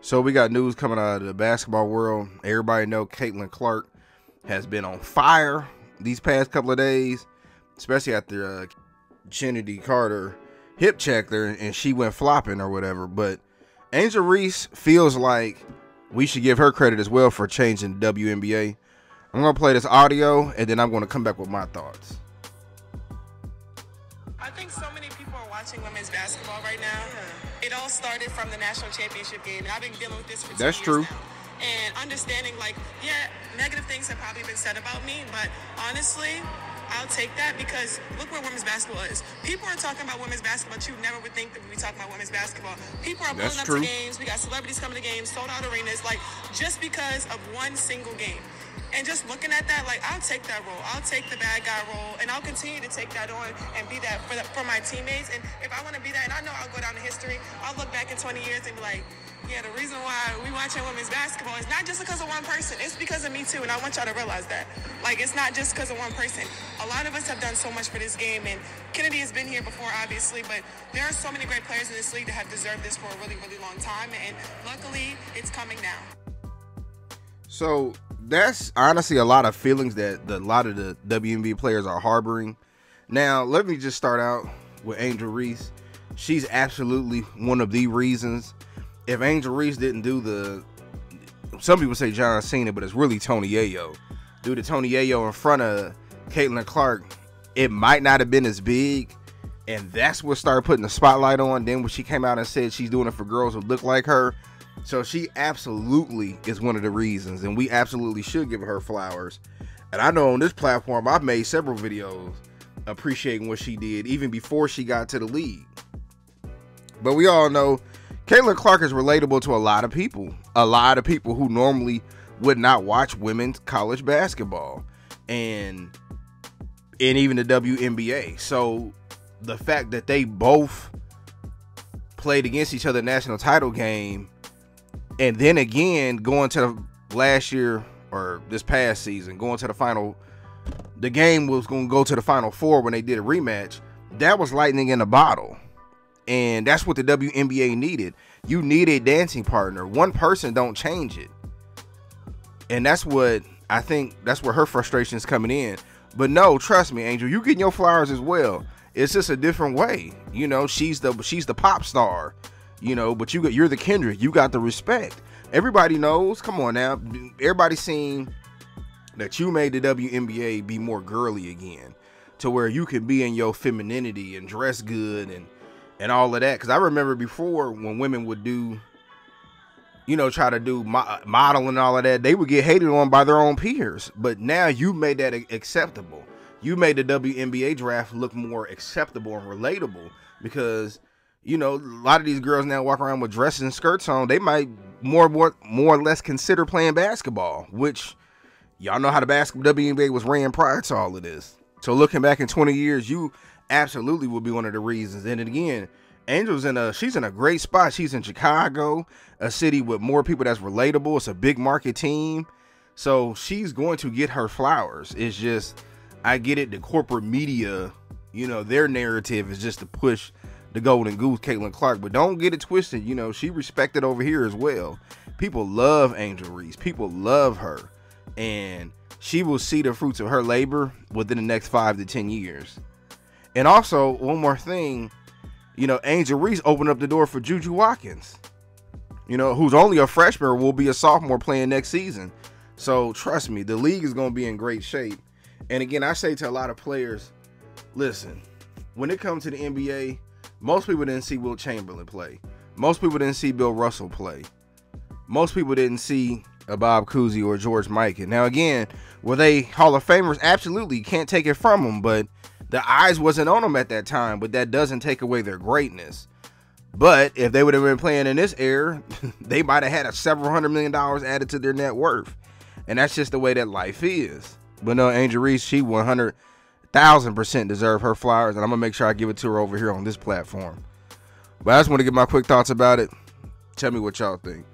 So we got news coming out of the basketball world. Everybody know Caitlin Clark has been on fire these past couple of days, especially after uh, Chennedy Carter hip checked her and she went flopping or whatever. But Angel Reese feels like we should give her credit as well for changing WNBA. I'm gonna play this audio and then I'm gonna come back with my thoughts. I think so many watching women's basketball right now. It all started from the national championship game, I've been dealing with this for two That's true. now. And understanding, like, yeah, negative things have probably been said about me, but honestly, I'll take that because look where women's basketball is. People are talking about women's basketball, you never would think that we'd be talking about women's basketball. People are That's pulling up true. to games. We got celebrities coming to games, sold out arenas, like just because of one single game. And just looking at that, like I'll take that role. I'll take the bad guy role, and I'll continue to take that on and be that for, the, for my teammates. And if I want to be that, and I know I'll go down in history, I'll look back in 20 years and be like, yeah, the reason why we watching women's basketball is not just because of one person. It's because of me too, and I want y'all to realize that. Like it's not just because of one person. A lot of us have done so much for this game, and Kennedy has been here before, obviously, but there are so many great players in this league that have deserved this for a really, really long time, and luckily, it's coming now. So that's honestly a lot of feelings that a lot of the WNBA players are harboring. Now, let me just start out with Angel Reese. She's absolutely one of the reasons. If Angel Reese didn't do the, some people say John Cena, but it's really Tony Ayo. Due to Tony Ayo in front of Caitlin Clark, it might not have been as big. And that's what started putting the spotlight on. Then when she came out and said she's doing it for girls who look like her, so she absolutely is one of the reasons, and we absolutely should give her flowers. And I know on this platform, I've made several videos appreciating what she did even before she got to the league. But we all know Caitlin Clark is relatable to a lot of people, a lot of people who normally would not watch women's college basketball, and and even the WNBA. So the fact that they both played against each other national title game and then again going to the last year or this past season going to the final the game was going to go to the final four when they did a rematch. That was lightning in a bottle. And that's what the WNBA needed. You need a dancing partner. One person don't change it. And that's what I think that's where her frustrations coming in. But no trust me Angel you getting your flowers as well. It's just a different way. You know she's the she's the pop star you know but you got you're the Kendrick. You got the respect. Everybody knows come on now everybody's seen that you made the WNBA be more girly again to where you can be in your femininity and dress good and and all of that. Because I remember before when women would do you know try to do mo- model and all of that they would get hated on by their own peers. But now you made that acceptable. You made the WNBA draft look more acceptable and relatable because you know, a lot of these girls now walk around with dresses and skirts on. They might more more more or less consider playing basketball, which y'all know how the basketball WNBA was ran prior to all of this. So looking back in 20 years, you absolutely will be one of the reasons. And again, Angel's in a she's in a great spot. She's in Chicago, a city with more people that's relatable. It's a big market team. So she's going to get her flowers. It's just I get it, the corporate media, you know, their narrative is just to push the golden goose, Caitlin Clark. But don't get it twisted. You know, she respected over here as well. People love Angel Reese. People love her. And she will see the fruits of her labor within the next five to ten years. And also, one more thing, you know, Angel Reese opened up the door for Juju Watkins. You know, who's only a freshman will be a sophomore playing next season. So trust me, the league is going to be in great shape. And again, I say to a lot of players, listen, when it comes to the NBA, most people didn't see Wilt Chamberlain play. Most people didn't see Bill Russell play. Most people didn't see a Bob Cousy or George Mikan. Now, again, were they Hall of Famers? Absolutely, can't take it from them. But the eyes wasn't on them at that time. But that doesn't take away their greatness. But if they would have been playing in this era, they might have had a several hundred million dollars added to their net worth. And that's just the way that life is. But no, Angel Reese, she 100 thousand percent deserve her flowers, and I'm gonna make sure I give it to her over here on this platform. But I just want to get my quick thoughts about it. Tell me what y'all think.